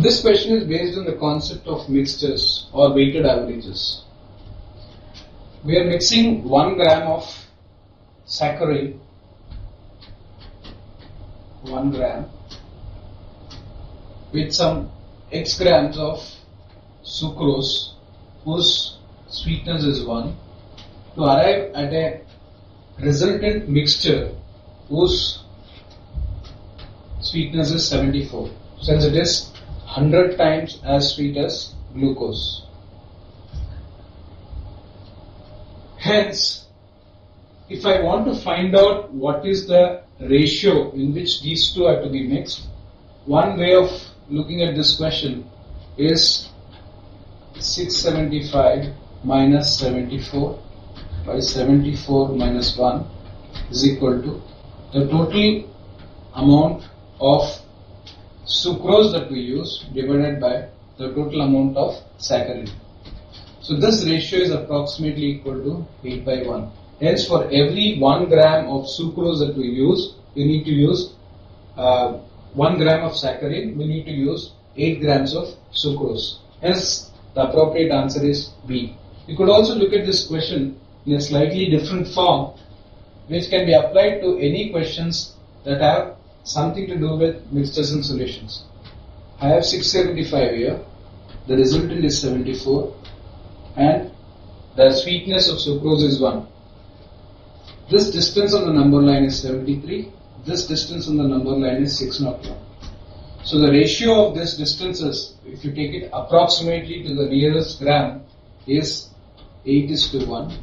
this question is based on the concept of mixtures or weighted averages. We are mixing 1 gram of saccharin, 1 gram, with some x grams of sucrose whose sweetness is 1 to arrive at a resultant mixture whose sweetness is 74 since it is 100 times as sweet as glucose. Hence, if I want to find out what is the ratio in which these two are to be mixed, one way of looking at this question is 675 minus 74 by 74 minus 1 is equal to the total amount of sucrose that we use divided by the total amount of saccharin. So this ratio is approximately equal to 8 by 1. Hence for every 1 gram of sucrose that we use, we need to use uh, 1 gram of saccharin, we need to use 8 grams of sucrose. Hence the appropriate answer is B. You could also look at this question in a slightly different form which can be applied to any questions that have something to do with mixtures and solutions. I have 675 here, the resultant is 74 and the sweetness of sucrose is 1. This distance on the number line is 73, this distance on the number line is 601. So the ratio of these distances, if you take it approximately to the nearest gram, is 8 is to 1.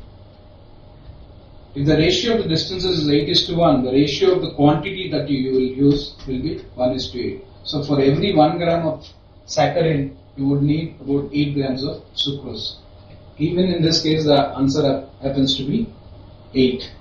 If the ratio of the distances is 8 is to 1, the ratio of the quantity that you will use will be 1 is to 8. So for every 1 gram of saccharin, you would need about 8 grams of sucrose. Even in this case, the answer happens to be 8.